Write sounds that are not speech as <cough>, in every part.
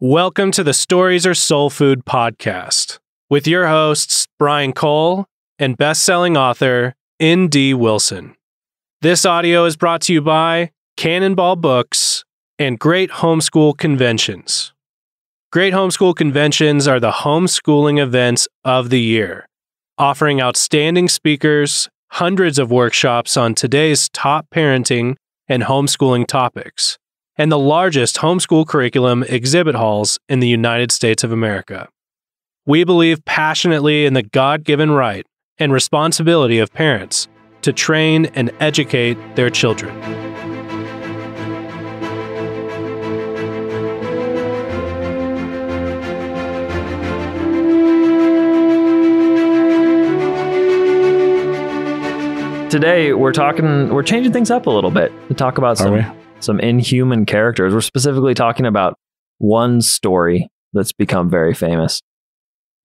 Welcome to the Stories Are Soul Food podcast with your hosts, Brian Kohl and best-selling author N.D. Wilson. This audio is brought to you by Canonball Books and Great Homeschool Conventions. Great Homeschool Conventions are the homeschooling events of the year, offering outstanding speakers, hundreds of workshops on today's top parenting and homeschooling topics, and the largest homeschool curriculum exhibit halls in the United States of America. We believe passionately in the God given right and responsibility of parents to train and educate their children. Today we're talking we're changing things up a little bit to talk about Are some some inhuman characters. We're specifically talking about one story that's become very famous.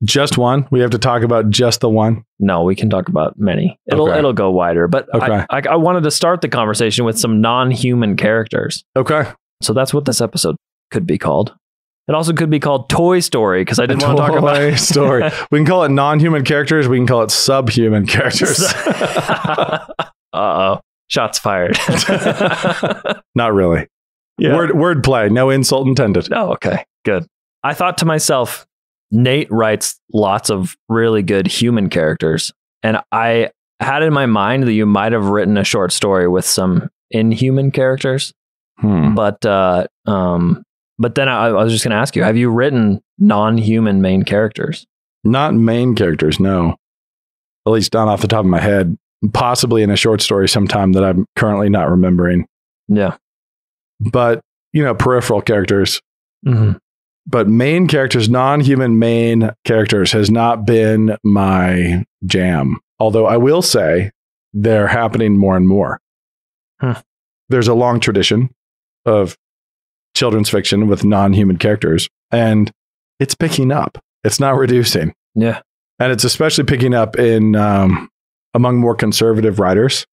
Just one? We have to talk about just the one? No, we can talk about many. It'll Okay. it'll go wider, but Okay. I, I, I wanted to start the conversation with some non-human characters. Okay. So that's what this episode could be called. It also could be called Toy Story because I didn't want to talk about Toy story. <laughs> We can call it non-human characters. We can call it subhuman characters. <laughs> uh oh, shots fired. <laughs> Not really. Yeah. Word word play. No insult intended. Oh, okay. Good. I thought to myself, Nate writes lots of really good human characters. And I had in my mind that you might have written a short story with some inhuman characters. Hmm. But uh, um, but then I, I was just going to ask you: Have you written non-human main characters? Not main characters. No. At least not off the top of my head. Possibly in a short story sometime that I'm currently not remembering. Yeah. But you know, peripheral characters. hmm But main characters, non-human main characters, has not been my jam. Although I will say they're happening more and more. Hmm. There's a long tradition of children's fiction with non-human characters, and it's picking up. It's not reducing, Yeah. and it's especially picking up in um, among more conservative writers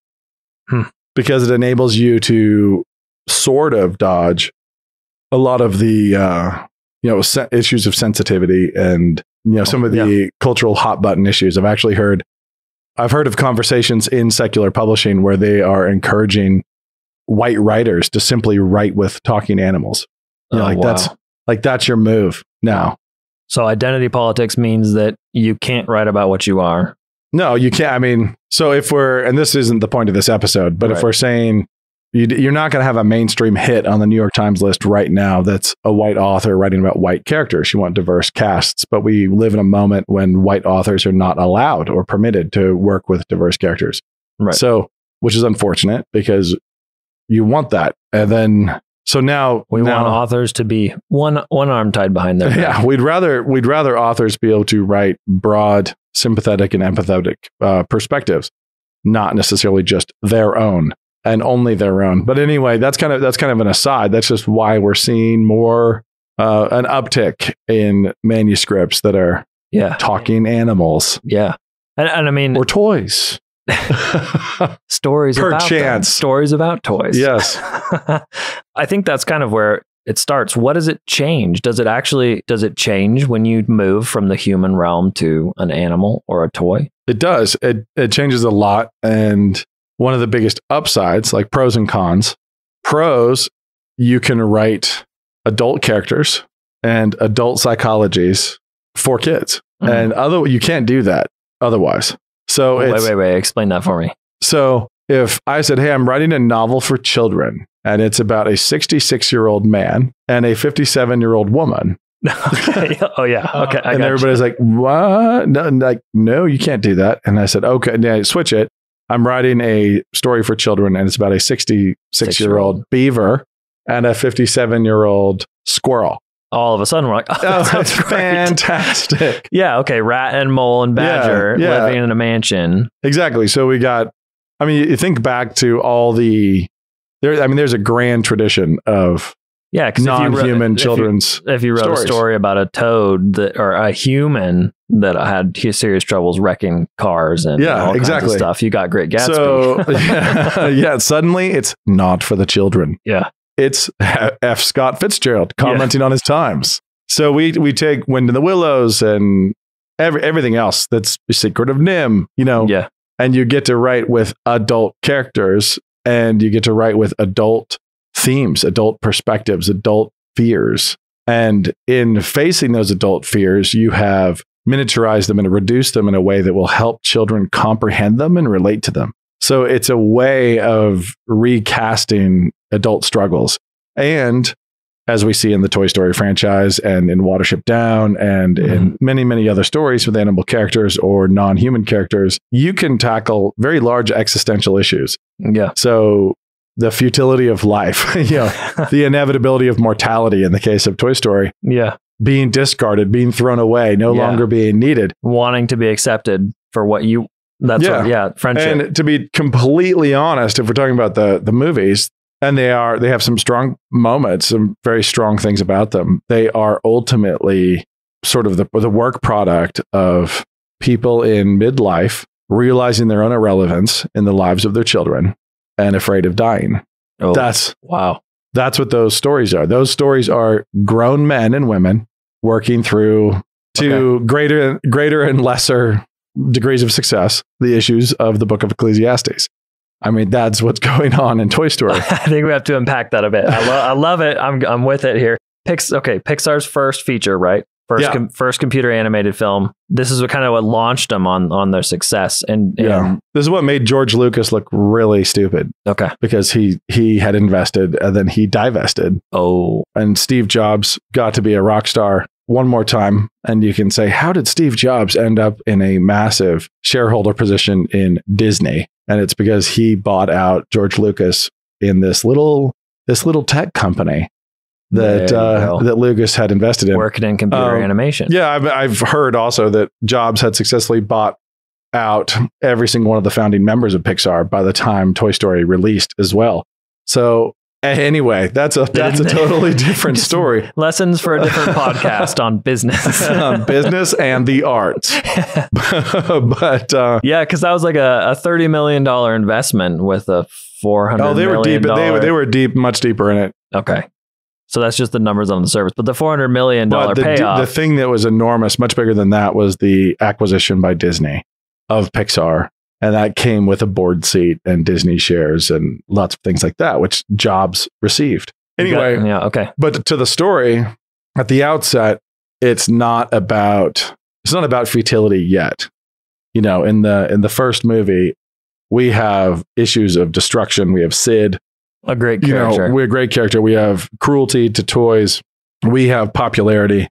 Hmm. because it enables you to sort of dodge a lot of the uh, you know se- issues of sensitivity and you know some of the cultural hot button issues. I've actually heard I've heard of conversations in secular publishing where they are encouraging white writers to simply write with talking animals. You know, Oh, like wow. that's like that's your move now. So identity politics means that you can't write about what you are. No, you can't. I mean, so if we're, and this isn't the point of this episode, but if we're saying you, you're not going to have a mainstream hit on the New York Times list right now that's a white author writing about white characters. You want diverse casts, but we live in a moment when white authors are not allowed or permitted to work with diverse characters. Right. So, which is unfortunate because you want that. And then, so now We now, want authors to be one one arm tied behind their <laughs> back. yeah, we'd rather we'd rather authors be able to write broad, sympathetic, and empathetic uh, perspectives, not necessarily just their own and only their own. But anyway, that's kind of that's kind of an aside. That's just why we're seeing more uh, an uptick in manuscripts that are Yeah. talking animals Yeah. And, and I mean, or toys. <laughs> stories about them. Stories about toys. yes. <laughs> I think that's kind of where it starts. What does it change? Does it actually does it change when you move from the human realm to an animal or a toy? It does. It it changes a lot. And one of the biggest upsides, like pros and cons, pros, you can write adult characters and adult psychologies for kids. Mhm. And other you can't do that otherwise. So wait, it's wait, wait. Explain that for me. so if I said, Hey, I'm writing a novel for children and it's about a 66 year old man and a 57 year old woman, <laughs> okay. Oh yeah. <laughs> Okay. I and you. everybody's like, "What? No, like, no, you can't do that." And I said, "Okay." And I switch it. I'm writing a story for children, and it's about a 66 year old beaver and a 57 year old squirrel. All of a sudden, we're like, <laughs> oh, Oh, that's fantastic! <laughs> Yeah. Okay. Rat and mole and badger yeah. living in a mansion. Exactly. So we got. I mean, you think back to all the. There, I mean, there's a grand tradition of Yeah. 'cause if you wrote- non-human if you- children's. if you wrote stories. a story about a toad that or a human that had serious troubles wrecking cars and Yeah, all kinds of exactly. stuff, you got Great Gatsby. So yeah, <laughs> yeah, suddenly it's not for the children. Yeah. It's <laughs> F. Scott Fitzgerald commenting on his times. So we we take Wind in the Willows and every, everything else that's Secret of NIMH, you know, Yeah. and you get to write with adult characters and you get to write with adult themes, adult perspectives, adult fears. And in facing those adult fears, you have miniaturized them and reduced them in a way that will help children comprehend them and relate to them. So it's a way of recasting adult struggles. And as we see in the Toy Story franchise and in Watership Down and in mm-hmm. many, many other stories with animal characters or non human characters, you can tackle very large existential issues. Yeah. So the futility of life, <laughs> you know, <laughs> the inevitability of mortality in the case of Toy Story, yeah. being discarded, being thrown away, no Yeah. longer being needed. Wanting to be accepted for what you. That's Yeah. yeah. yeah. Friendship. And to be completely honest, if we're talking about the the movies, and they are they have some strong moments, some very strong things about them. They are ultimately sort of the the work product of people in midlife realizing their own irrelevance in the lives of their children and afraid of dying. oh, That's wow. that's what those stories are. Those stories are grown men and women working through to greater greater and lesser degrees of success the issues of the book of Ecclesiastes. I mean, that's what's <laughs> going on in Toy Story. <laughs> I think we have to unpack that a bit. I, lo- I love it. I'm I'm with it here. Pix okay, Pixar's first feature, right? First Yeah. com- first computer animated film. This is what kind of what launched them on on their success. And, and Yeah. This is what made George Lucas look really stupid okay. because he he had invested and then he divested. Oh, And Steve Jobs got to be a rock star one more time. And you can say, how did Steve Jobs end up in a massive shareholder position in Disney? And it's because he bought out George Lucas in this little this little tech company that uh, that Lucas had invested in. working in computer Um, animation. Yeah, I've, I've heard also that Jobs had successfully bought out every single one of the founding members of Pixar by the time Toy Story released as well. So anyway, that's a that's a totally <laughs> different story. Lessons for a different <laughs> podcast on business. <laughs> Um, business and the arts, but uh, yeah, because that was like a, a thirty million dollar investment with a four hundred. oh, they were deep. They were they were deep, much deeper in it. okay. So that's just the numbers on the surface, but the four hundred million dollar payoff. the thing that was enormous, much bigger than that, was the acquisition by Disney of Pixar. And that came with a board seat and Disney shares and lots of things like that, which Jobs received. Anyway, yeah, okay. but to the story at the outset, it's not about it's not about futility yet. You know, in the in the first movie, we have issues of destruction. We have Sid, A great you know, we're a great character. We have cruelty to toys. We have popularity.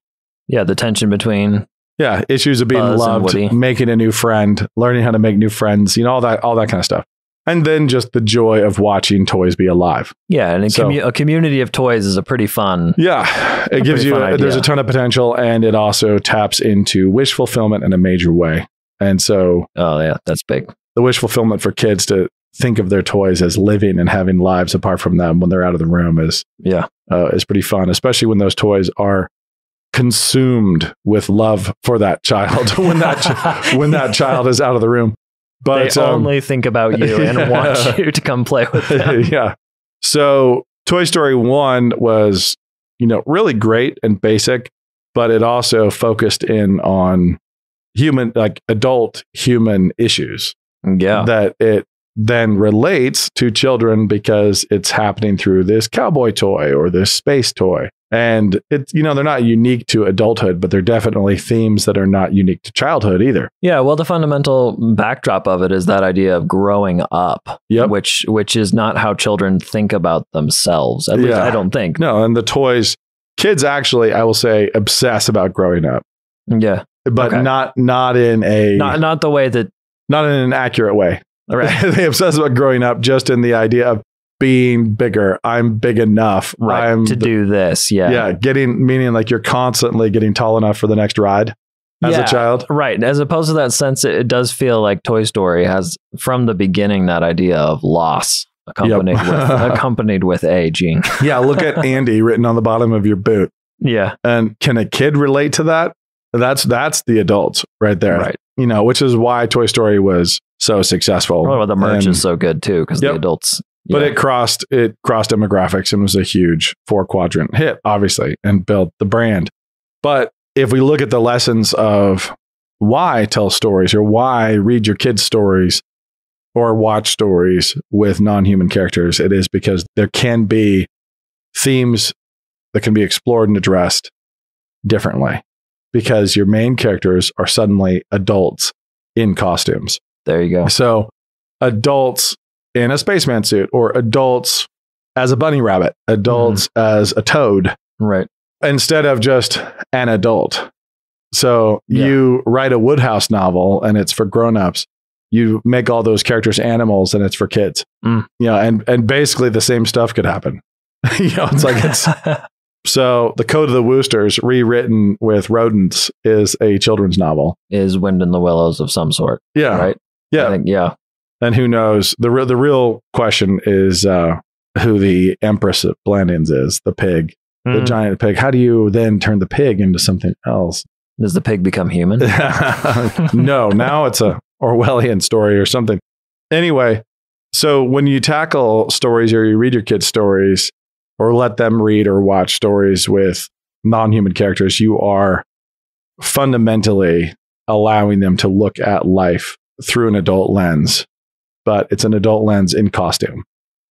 yeah, the tension between Yeah, issues of being Buzz loved, making a new friend, learning how to make new friends, you know, all that, all that kind of stuff. And then just the joy of watching toys be alive. yeah, and a, So- commu- a community of toys is a pretty fun. Yeah, it gives you fun there's a ton of potential, and it also taps into wish fulfillment in a major way. And so Oh yeah, that's big. the wish fulfillment for kids to think of their toys as living and having lives apart from them when they're out of the room is Yeah, uh, is pretty fun, especially when those toys are consumed with love for that child <laughs> when that <laughs> when that child is out of the room. But they um, only think about you <laughs> and Yeah. want you to come play with them. yeah. So Toy Story 1 was, you know, really great and basic, but it also focused in on human, like adult human issues yeah, that it then relates to children because it's happening through this cowboy toy or this space toy. And it's, you know, they're not unique to adulthood, but they're definitely themes that are not unique to childhood either. yeah. Well, the fundamental backdrop of it is that idea of growing up, Yep. which which is not how children think about themselves. At least I don't think. No, and the toys, kids actually, I will say, obsess about growing up. Yeah, but Okay. not not in a not not the way that. not in an accurate way. Right. <laughs> they obsess about growing up just in the idea of being bigger. I'm big enough. Right, I'm to the- do this, yeah. yeah, getting meaning like you're constantly getting tall enough for the next ride as Yeah. a child. Right. As opposed to that sense, it, it does feel like Toy Story has from the beginning that idea of loss accompanied with <laughs> accompanied with aging. <laughs> Yeah, look at Andy written on the bottom of your boot. Yeah. And can a kid relate to that? That's that's the adults right there. Right. You know, which is why Toy Story was so successful. Well, the merch And- is so good too because Yep. the adults. But it crossed it crossed demographics and was a huge four quadrant hit, obviously, and built the brand. But if we look at the lessons of why tell stories or why read your kids' stories or watch stories with non human characters, it is because there can be themes that can be explored and addressed differently because your main characters are suddenly adults in costumes. There you go. So, adults in a spaceman suit or adults as a bunny rabbit, adults as a toad, Right. instead of just an adult. So Yeah. you write a Wodehouse novel and it's for grown-ups. You make all those characters animals and it's for kids. Mm. You know, and and basically the same stuff could happen. <laughs> you know, it's like it's <laughs> so the Code of the Woosters rewritten with rodents is a children's novel. is Wind in the Willows of some sort. Yeah. Right. I Yeah. think, yeah. And who knows? The real the real question is uh who the Empress of Blandings is, the pig, the Mm. giant pig. How do you then turn the pig into something else? Does the pig become human? <laughs> no, now it's a Orwellian story or something. Anyway, so when you tackle stories or you read your kids' stories or let them read or watch stories with non human characters, you are fundamentally allowing them to look at life through an adult lens, but it's an adult lens in costume.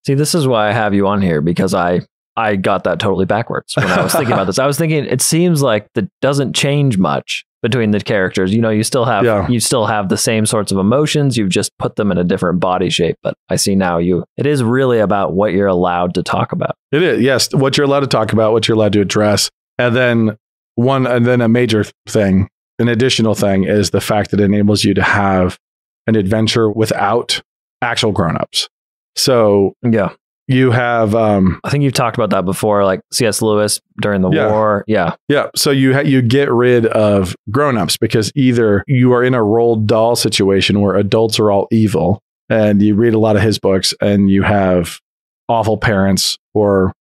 See, this is why I have you on here because I I got that totally backwards when I was thinking about this. I was thinking it seems like that doesn't change much between the characters. You know, you still have Yeah. you still have the same sorts of emotions. You've just put them in a different body shape. But I see now you it is really about what you're allowed to talk about. It is, yes, what you're allowed to talk about, what you're allowed to address. And then one, and then a major thing, an additional thing is the fact that it enables you to have an adventure without actual grown-ups. So Yeah. you have, um, I think you've talked about that before, like C.S. Lewis during the Yeah. war. Yeah. yeah, so you ha- you get rid of grown-ups because either you are in a Roald Dahl situation where adults are all evil, and you read a lot of his books, and you have awful parents or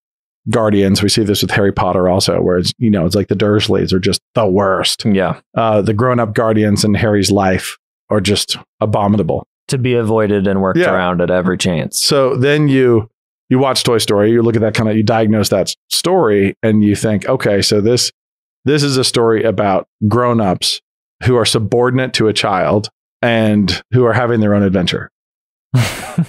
guardians. We see this with Harry Potter also, where it's you know it's like the Dursleys are just the worst. Yeah. Uh, the grown-up guardians in Harry's life are just abominable. To be avoided and worked Yeah. around at every chance. So then you you watch Toy Story, you look at that kind of you diagnose that story and you think, okay, so this this is a story about grown-ups who are subordinate to a child and who are having their own adventure. <laughs>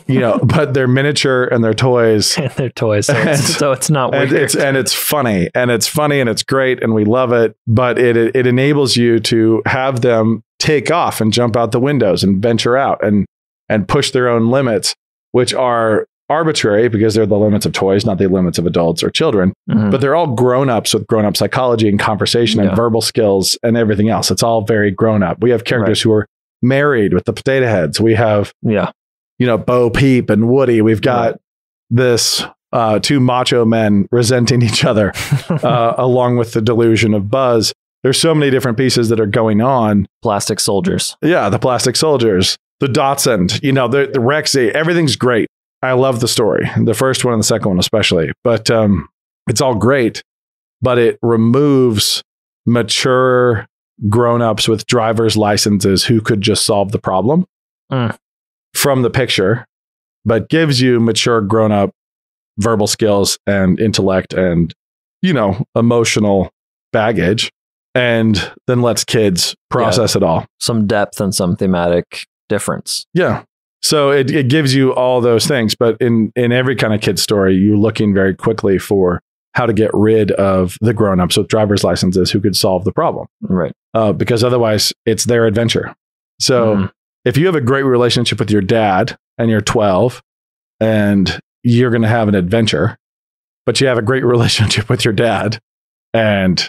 You know, but they're miniature and they're toys <laughs> and their toys. So it's, so it's not <laughs> and weird. it's and it's funny and it's funny and it's great and we love it but it it enables you to have them take off and jump out the windows and venture out and and push their own limits which are arbitrary because they're the limits of toys not the limits of adults or children Mhm. but they're all grown-ups with grown-up psychology and conversation and verbal skills and everything else it's all very grown up we have characters who are married with the potato heads we have yeah. you know, Bo Peep and Woody. We've got this uh, two macho men resenting each other, <laughs> uh, along with the delusion of Buzz. There's so many different pieces that are going on. Plastic soldiers. Yeah, the plastic soldiers, the dachshund, you know, the, the Rexy, everything's great. I love the story, the first one and the second one especially. But um, it's all great, but it removes mature grown-ups with driver's licenses who could just solve the problem Mm. from the picture, but gives you mature grown-up verbal skills and intellect and you know emotional baggage, and then lets kids process it all. Some depth and some thematic difference. Yeah. So it, it gives you all those things, but in in every kind of kid story, you're looking very quickly for how to get rid of the grown-ups with driver's licenses who could solve the problem, Right. uh, because otherwise it's their adventure. So Mhm. if you have a great relationship with your dad and you're 12 and you're going to have an adventure, but you have a great <laughs> relationship with your dad and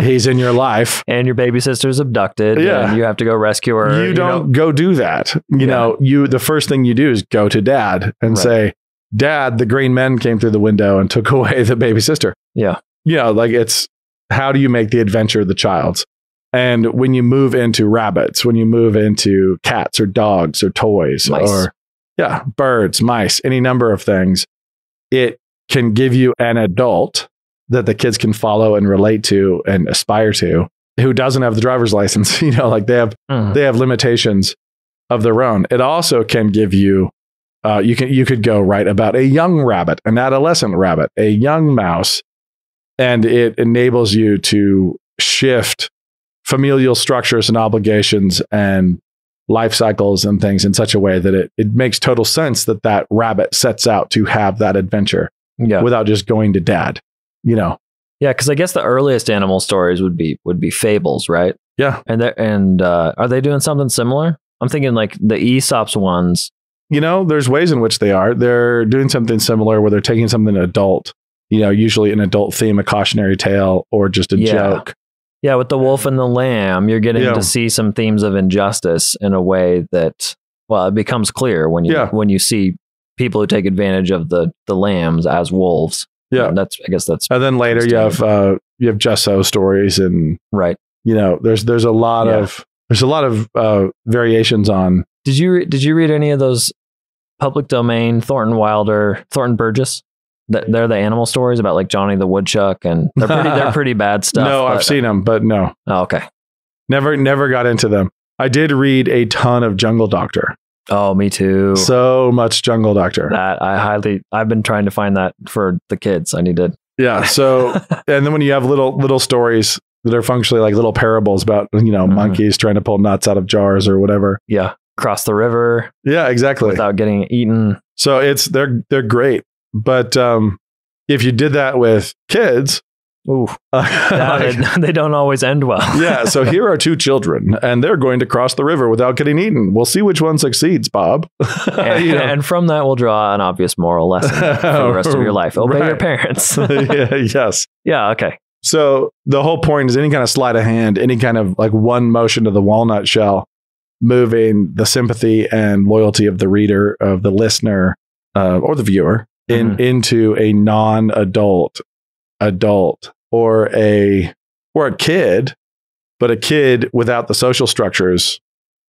he's in your life, And your baby sister's abducted. Yeah. And you have to go rescue her. you don't know? go do that. You Yeah. know, you the first thing you do is go to dad and Right. say, "Dad, the green men came through the window and took <laughs> away the baby sister." Yeah. You know, like it's how do you make the adventure of the child's? And when you move into rabbits, when you move into cats or dogs or toys Mice. or yeah, birds, mice, any number of things, it can give you an adult that the kids can follow and relate to and aspire to who doesn't have the driver's <laughs> license. You know, like they have Mhm. they have limitations of their own. It also can give you uh, you can you could go right about a young rabbit, an adolescent rabbit, a young mouse, and it enables you to shift familial structures and obligations and life cycles and things in such a way that it, it makes total sense that that rabbit sets out to have that adventure Yeah. without just going to dad you know Yeah, because I guess the earliest animal stories would be would be fables, right? yeah And and uh, are they doing something similar? I'm thinking like the Aesop's ones. you know there's ways in which they are they're doing something similar where they're taking something adult you know usually an adult theme a cautionary tale or just a Yeah. joke Yeah, with the wolf and the lamb, you're getting Yeah. to see some themes of injustice in a way that well, it becomes clear when you Yeah. when you see people who take advantage of the the lambs as wolves. Yeah. And that's I guess that's and then later you have uh you have just so stories and right. you know there's there's a lot Yeah. of there's a lot of uh variations on Did you did you read any of those public domain Thornton Wilder Thornton Burgess? That they're the animal stories about like Johnny the woodchuck and they're pretty they're <laughs> pretty bad stuff. no but- i've seen them but no Oh, okay. never never got into them i did read a ton of jungle doctor Oh, me too. so much jungle doctor that I highly I've been trying to find that for the kids. I need to yeah so <laughs> and then when you have little little stories that are functionally like little parables about you know Mhm. monkeys trying to pull nuts out of jars or whatever yeah cross the river yeah exactly without getting eaten. so it's they're they're great but um if you did that with kids Ooh, <laughs> like- <laughs> they, don't always end well. <laughs> yeah so here are two children and they're going to cross the river without getting eaten we'll see which one succeeds bob and, You know. and from that, we'll draw an obvious moral lesson for the rest of your life. Obey your parents. yeah, yes yeah, okay. So the whole point is any kind of sleight of hand, any kind of like one motion of the walnut shell, moving the sympathy and loyalty of the reader, of the listener, uh, or the viewer in Mhm. into a non-adult, adult, or a or a kid, but a kid without the social structures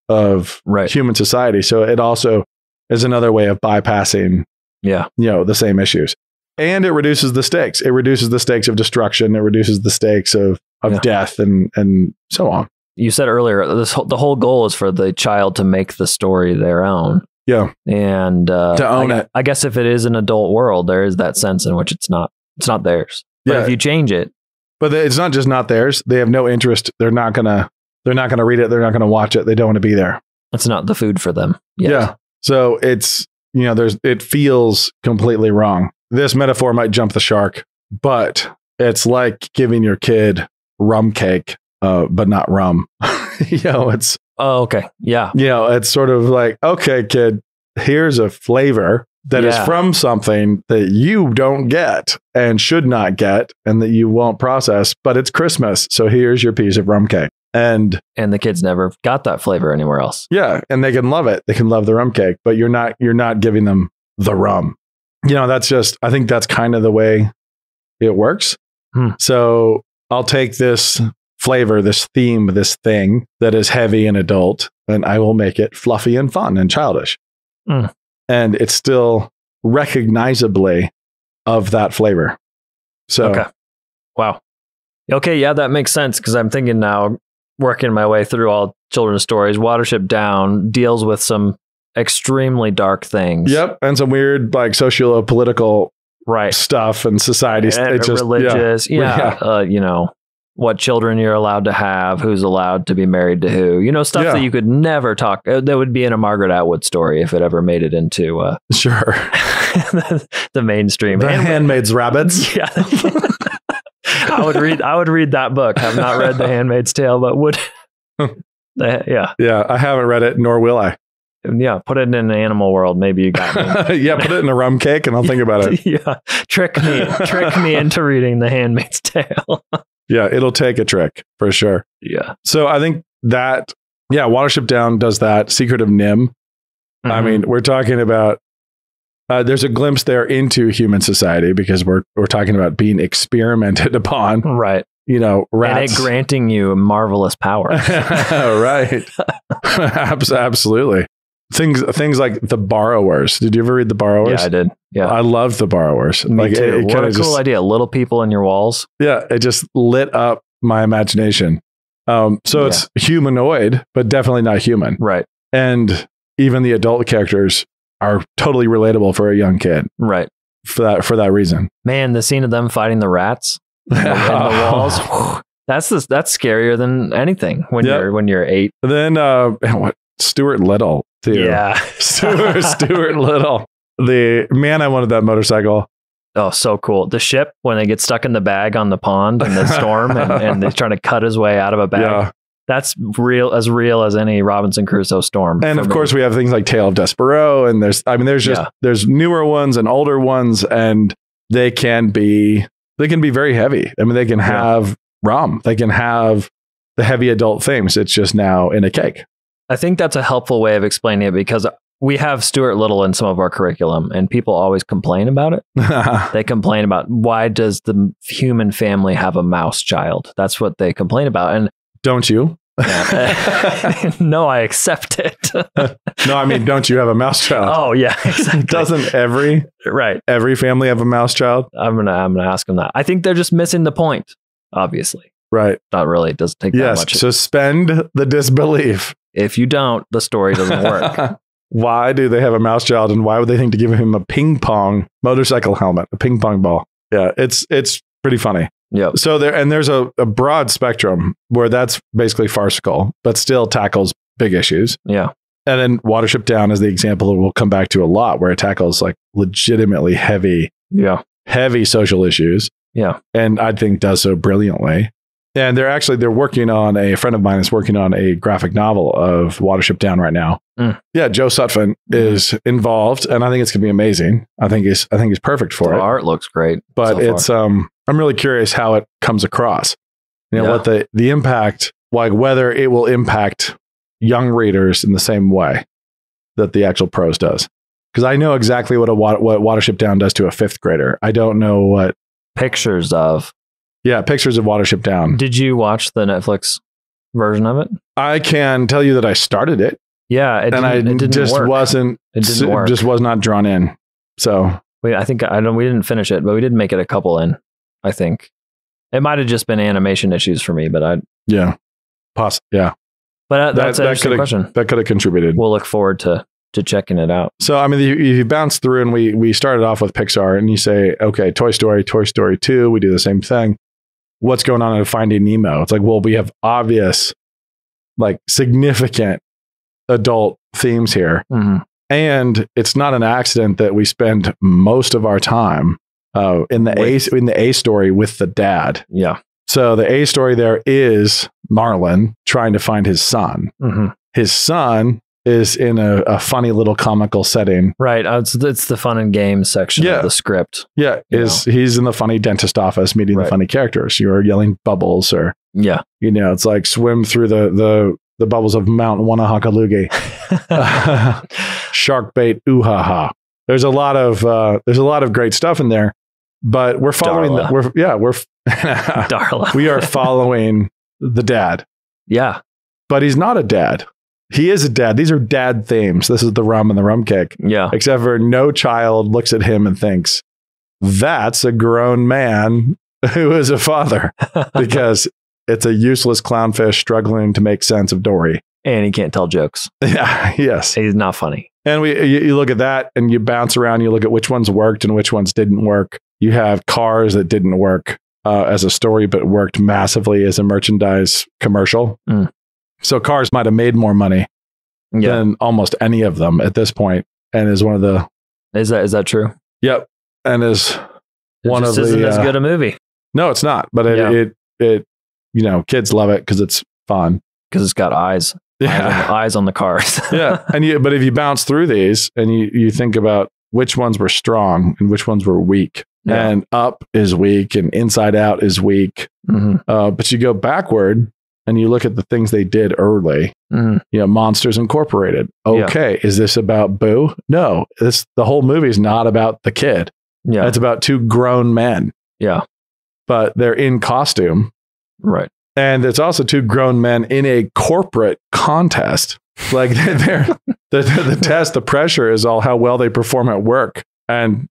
of Right. human society. So it also is another way of bypassing Yeah. you know the same issues and it reduces the stakes it reduces the stakes of destruction it reduces the stakes of of Yeah. death and and so on You said earlier this whole, the whole goal is for the child to make the story their own. yeah And uh, To own I, it. I guess if it is an adult world, there is that sense in which it's not it's not theirs. But Yeah. if you change it, but it's not just not theirs they have no interest they're not gonna they're not gonna read it they're not gonna watch it they don't want to be there it's not the food for them. yet. yeah so it's you know there's it feels completely wrong this metaphor might jump the shark but it's like giving your kid rum cake uh, but not rum <laughs> you know it's Oh, okay. Yeah. you know, it's sort of like, okay, kid, here's a flavor that is Yeah. from something that you don't get and should not get and that you won't process, but it's Christmas. So here's your piece of rum cake. And And the kids never got that flavor anywhere else. yeah, and they can love it. They can love the rum cake, but you're not you're not giving them the rum. You know, that's just I think that's kind of the way it works. Hmm. So I'll take this flavor, this theme, this thing that is heavy and adult, and I will make it fluffy and fun and childish. Hmm. And it's still recognizably of that flavor. So Okay. Wow. Okay, yeah, that makes sense because I'm thinking now, working my way through all children's stories, Watership Down deals with some extremely dark things. Yep, and some weird like socio-political Right. stuff and society. And It's just yeah. religious. <laughs> Yeah. Uh, you know, what children you're allowed to have, who's allowed to be married to who. You know, stuff Yeah. that you could never talk. Uh, that would be in a Margaret Atwood story if it ever made it into uh, <laughs> Sure. <laughs> the mainstream. The And- Handmaid's Rabbits. <laughs> Yeah. I would read I would read that book. I've not read The Handmaid's Tale, but would yeah. Yeah, I haven't read it, nor will I. Yeah, put it in an animal world. Maybe you got me. yeah, put it in a rum cake and I'll think about it. yeah. Trick me. Trick me into reading The Handmaid's Tale. Yeah, it'll take a trick for sure. yeah. So I think that, yeah, Watership Down does that. Secret of NIMH. I Mhm. mean, we're talking about. Uh, there's a glimpse there into human society because we're we're talking about being experimented <laughs> upon. right. You know, And rats. it granting you marvelous power. <laughs> right. <laughs> Abs- Absolutely. Things things like the borrowers. Did you ever read the borrowers? yeah, I did. Yeah. I love the borrowers. Me like too. it, it what a cool just, idea. Little people in your walls. yeah, it just lit up my imagination. Um, so it's humanoid, but definitely not human. Right. And even the adult characters are totally relatable for a young kid Right. for that for that reason. Man, the scene of them fighting the rats <laughs> in the, the walls. whew, <laughs> That's the, that's scarier than anything when Yep. you're when you're eight. then uh, <laughs> what? Stuart Little too. Yeah. <laughs> Stuart Stuart Little. The man, I wanted that motorcycle. Oh, so cool. The ship when they get stuck in the bag on the pond in the <laughs> storm and, and they're trying to cut his way out of a bag. Yeah, That's real as real as any Robinson Crusoe storm. and of me. course we have things like Tale of Despereaux, and there's I mean there's just Yeah. there's newer ones and older ones, and they can be they can be very heavy. I mean they can Yeah. have rum, they can have the heavy adult themes. It's just now in a cake. I think that's a helpful way of explaining it because we have Stuart Little in some of our curriculum and people always complain about it. <laughs> They complain about why does the human family have a mouse child? That's what they complain about. And don't you? <laughs> no, I accept it. <laughs> No, I mean, don't you have a mouse child? oh yeah, exactly. Doesn't every right. every family have a mouse child? I'm gonna I'm gonna ask them that. I think they're just missing the point. Obviously, Right. not really. It doesn't take that Yes. much. Suspend the disbelief. if you don't, the story doesn't work. <laughs> why do they have a mouse child, and why would they think to give him a ping pong motorcycle helmet, a ping pong ball? Yeah, it's it's pretty funny. Yeah. So there, and there's a, a broad spectrum where that's basically farcical, but still tackles big issues. Yeah. And then Watership Down is the example that we'll come back to a lot, where it tackles like legitimately heavy, Yeah. heavy social issues. Yeah. and I think does so brilliantly. And they're actually they're working on a, friend of mine is working on a graphic novel of Watership Down right now. Mm. Yeah, Joe Sutphin is involved, and I think it's gonna be amazing. I think he's I think he's perfect for it. the it. art looks great. But so it's um I'm really curious how it comes across. You know Yeah. what the the impact like whether it will impact young readers in the same way that the actual prose does. Because I know exactly what a what Watership Down does to a fifth grader. I don't know what. pictures of. Yeah, pictures of Watership Down. Did you watch the Netflix version of it? I can tell you that I started it, Yeah, it and I didn't, it just work. wasn't. It didn't work. Just was not drawn in. So We, I think I don't. We didn't finish it, but we did make it a couple in. I think it might have just been animation issues for me, but I. yeah, poss- yeah, But uh, that's that an interesting question. that could have contributed. We'll look forward to to checking it out. So I mean, you, you bounce through, and we we started off with Pixar, and you say, okay, Toy Story, Toy Story Two, we do the same thing. What's going on in Finding Nemo? It's like, well, we have obvious, like significant adult themes here, Mhm. and it's not an accident that we spend most of our time uh, in the A in the A story with the dad. Yeah. So the A story there is Marlin trying to find his son. hmm His son is in a, a funny little comical setting Right. Uh, it's, it's the fun and games section Yeah. of the script. Yeah, is he's in the funny dentist office meeting Right. the funny characters. You're yelling bubbles, or Yeah. you know, it's like swim through the the the bubbles of Mount Wannahockaloogie. <laughs> <laughs> Shark bait, ooh ha ha. There's a lot of uh, there's a lot of great stuff in there, but we're following. The, we're yeah, we're <laughs> Darla. we are following the dad, yeah. but he's not a dad. He is a dad. These are dad themes. This is the rum and the rum cake. Yeah. except for no child looks at him and thinks that's a grown man who is a father <laughs> because it's a useless clownfish struggling to make sense of Dory. and he can't tell jokes. Yeah, <laughs> yes. He's not funny. And we you, you look at that and you bounce around, you look at which ones worked and which ones didn't work. You have cars that didn't work uh, as a story but worked massively as a merchandise commercial. Mm. So cars might have made more money Yeah. than almost any of them at this point and is one of the Is that is that true? yep and is It One of the, isn't as uh, good a movie No, it's not. But it, Yeah. it, it, you know, kids love it because it's fun. because it's got eyes. Eyes, on, Yeah, eyes on the cars. <laughs> yeah. And you, but if you bounce through these and you you think about which ones were strong and which ones were weak, Yeah. and up is weak and inside out is weak. Mhm. Uh, but you go backward and you look at the things they did early. Mhm. You know, Monsters Incorporated. Yeah. Okay, is this about Boo? No, this the whole movie is not about the kid. Yeah. It's about two grown men, yeah. but they're in costume Right. and it's also two grown men in a corporate contest. Like <laughs> they're, the, the the test, the pressure is all how well they perform at work, and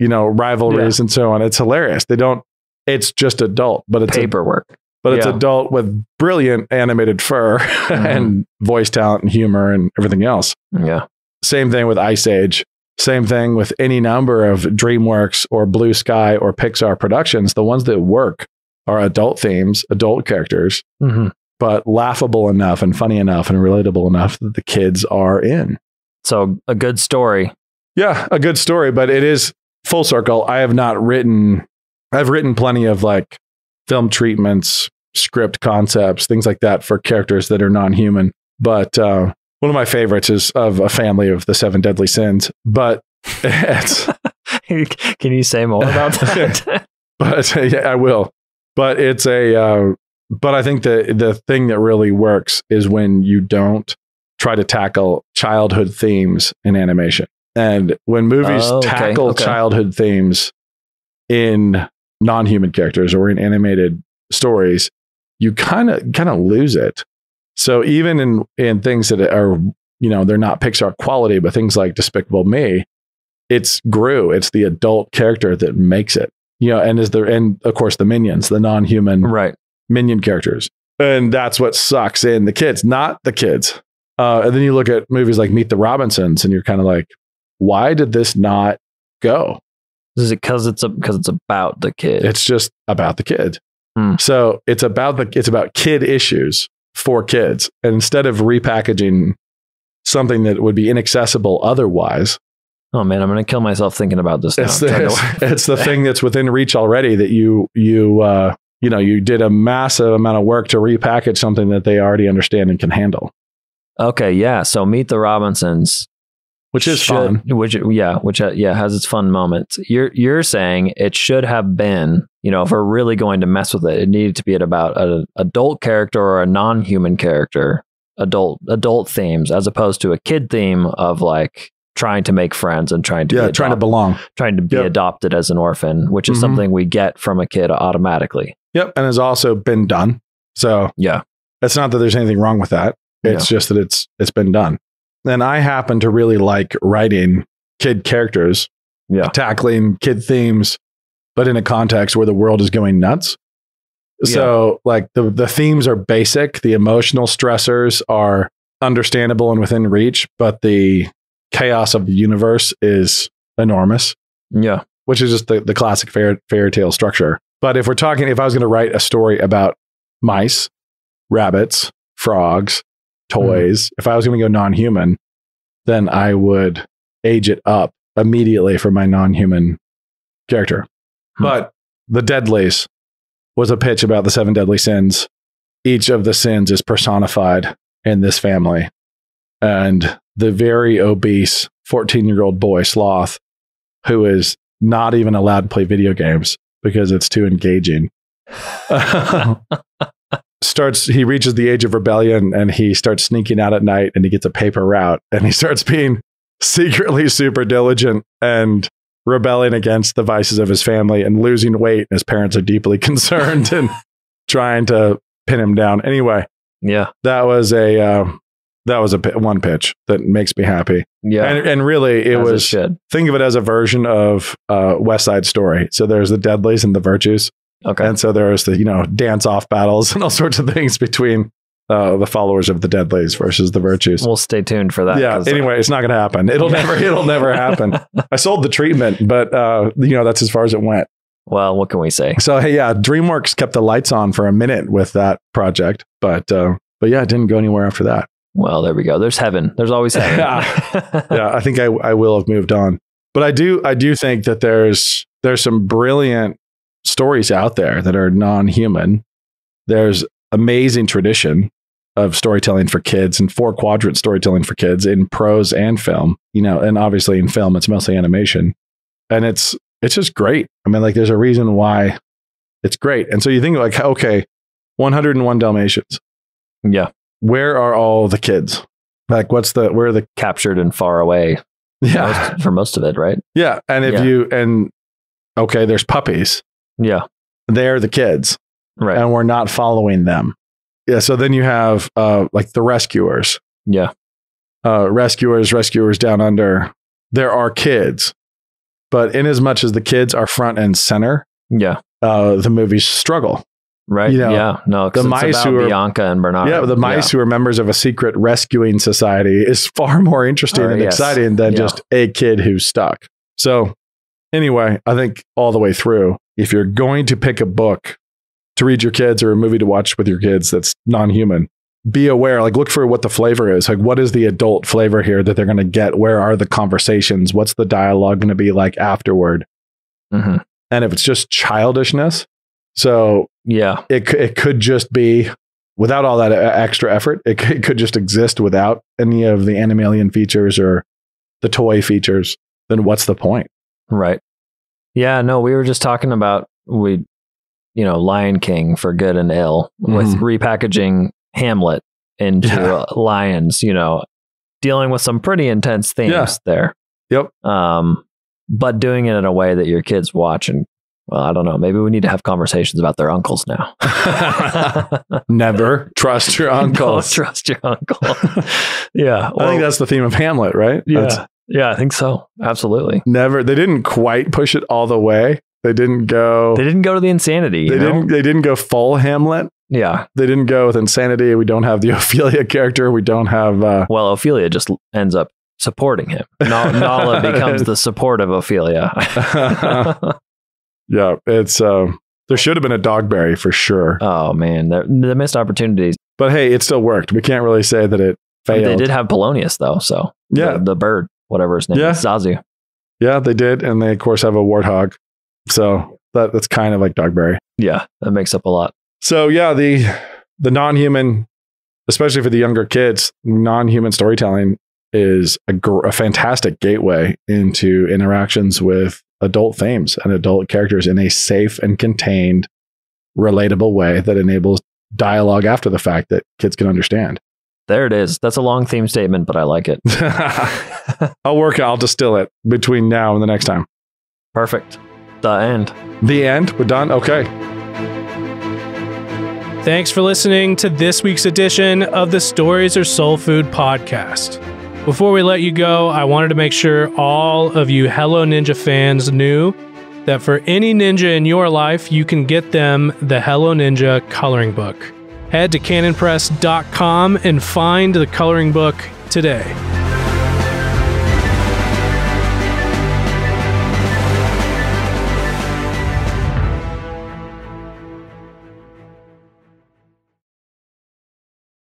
you know rivalries and so on. It's hilarious. They don't. It's just adult, but it's a, Paperwork. But it's yeah. adult with brilliant animated fur <laughs> and voice talent and humor and everything else. Yeah. Same thing with Ice Age. Same thing with any number of DreamWorks or Blue Sky or Pixar productions. The ones that work are adult themes, adult characters, hmm but laughable enough and funny enough and relatable enough that the kids are in. So a good story. Yeah, a good story, but it is full circle. I have not written, I've written plenty of like film treatments, script concepts, things like that for characters that are non human. But uh, one of my favorites is of a family of the seven deadly sins. But <laughs> it's, <laughs> Can you say more about <laughs> that? but yeah, I will. But it's a, uh, but I think the the thing that really works is when you don't try to tackle childhood themes in animation. And when movies Oh, okay, tackle okay. childhood themes in non-human characters or in animated stories, you kind of kind of lose it. So even in in things that are you know they're not Pixar quality, but things like Despicable Me, it's Gru. It's the adult character that makes it. You know, and is there and of course the minions, the non-human right. minion characters. And that's what sucks in the kids, not the kids. Uh, and then you look at movies like Meet the Robinsons, and you're kind of like, why did this not go? Is it because it's because it's about the kid? It's just about the kid. Hmm. So it's about the it's about kid issues for kids, and instead of repackaging something that would be inaccessible otherwise, oh man, I'm gonna kill myself thinking about this now. it's the, it's, <laughs> it's the thing that's within reach already that you you uh, you know you did a massive amount of work to repackage something that they already understand and can handle, okay, yeah. So Meet the Robinsons, which is should- fun. Which yeah, which uh, yeah has its fun moments. You're you're saying it should have been, you know, if we're really going to mess with it, it needed to be about an adult character or a non-human character, adult adult themes, as opposed to a kid theme of like trying to make friends and trying to yeah, be trying to belong. trying to be Yep. adopted as an orphan, which is Mhm. something we get from a kid automatically. Yep, and has also been done. So Yeah. it's not that there's anything wrong with that. It's just that it's it's been done. And I happen to really like writing kid characters, Yeah. tackling kid themes, but in a context where the world is going nuts. So like the the themes are basic, the emotional stressors are understandable and within reach, but the chaos of the universe is enormous. Yeah. which is just the, the classic fairy, fairy tale structure. But if we're talking, if I was going to write a story about mice, rabbits, frogs, toys, if I was going to go non human, then I would age it up immediately for my non human character. Hmm. But the Deadlies was a pitch about the seven deadly sins. Each of the sins is personified in this family. And the very obese 14 year old boy, Sloth, who is not even allowed to play video games because it's too engaging. <laughs> <laughs> <laughs> starts he reaches the age of rebellion and he starts sneaking out at night and he gets a paper route and he starts being secretly super diligent and rebelling against the vices of his family and losing weight and his parents are deeply <laughs> concerned and trying to pin him down anyway Yeah. that was a uh, that was a one pitch that makes me happy Yeah. and, and really it As was should. think of it as a version of uh, West Side Story. So there's the Deadlies and the Virtues, Okay. and so there's the you know dance off battles <laughs> and all sorts of things between uh, the followers of the Deadlies versus the Virtues. we'll stay tuned for that. yeah. uh, Anyway, it's not going to happen. It'll never. It'll never happen. <laughs> I sold the treatment, but uh, you know that's as far as it went. well, what can we say? So hey, yeah, DreamWorks kept the lights on for a minute with that project, but uh, but yeah, it didn't go anywhere after that. Well, there we go. There's heaven. There's always <laughs> heaven. yeah. yeah, I think I, I will have moved on. But I do I do think that there's there's some brilliant stories out there that are non-human. There's amazing tradition of storytelling for kids and four quadrant storytelling for kids in prose and film. You know, and obviously in film it's mostly animation. And it's it's just great. I mean, like there's a reason why it's great. And so you think like, okay, 101 Dalmatians. yeah. Where are all the kids? Like what's the where are the Captured and far away yeah. most, for most of it, right? Yeah, and if Yeah. you and okay, there's puppies. Yeah. They're the kids, Right. and we're not following them. Yeah, so then you have uh, like the rescuers, yeah. uh, rescuers, rescuers down under. There are kids, but in as much as the kids are front and center, Yeah. uh, the movies struggle. Right. You know, yeah. No, the it's mice about who are- Bianca and Bernard. yeah, the mice who are members of a secret rescuing society is <laughs> far more interesting Oh, and yes. exciting than Yeah. just a kid who's stuck. So, anyway, I think all the way through, if you're going to pick a book to read your kids or a movie to watch with your kids that's non-human, be aware, like look for what the flavor is. Like what is the adult flavor here that they're going to get? Where are the conversations? What's the dialogue going to be like afterward? hmm And if it's just childishness, so Yeah. it it could just be without all that extra effort. It it could just exist without any of the animalian features or the toy features. Then what's the point? Right. Yeah, no, we were just talking about we you know, Lion King for good and ill with Mhm. repackaging Hamlet into Yeah. Lions, you know, dealing with some pretty intense themes Yeah. there. Yep. Um but doing it in a way that your kids watch and well, I don't know. Maybe we need to have conversations about their uncles now. <laughs> <laughs> Never trust your Don't uncles. trust your uncle. <laughs> yeah. I think that's the theme of Hamlet, right? yeah. That's yeah, I think so. Absolutely. never. They didn't quite push it all the way. They didn't go. They didn't go to the insanity. They know? didn't. They didn't go full Hamlet. Yeah. They didn't go with insanity. We don't have the <laughs> Ophelia character. We don't have. Uh, Well, Ophelia just ends up supporting him. Nala <laughs> becomes the support of Ophelia. <laughs> yeah, it's. Um, there should have been a Dogberry for sure. oh man, the, the missed opportunities. But hey, it still worked. We can't really say that it failed. They did have Polonius though, so Yeah. the, the bird, whatever his name Yeah. is, Zazu. Yeah, they did, and they of course have a warthog. So that that's kind of like Dogberry. Yeah, that makes up a lot. So yeah, the the non-human, especially for the younger kids, non-human storytelling is a, gr- a fantastic gateway into interactions with adult themes and adult characters in a safe and contained, relatable way that enables dialogue after the fact that kids can understand. There it is. That's a long theme statement, but I like it. <laughs> I'll work. it. I'll distill it between now and the next time. Perfect. The end. The end. We're done. Okay. Thanks for listening to this week's edition of the Stories Are Soul Food podcast. Before we let you go, I wanted to make sure all of you Hello Ninja fans knew that for any ninja in your life, you can get them the Hello Ninja coloring book. Head to canonpress.com and find the coloring book today.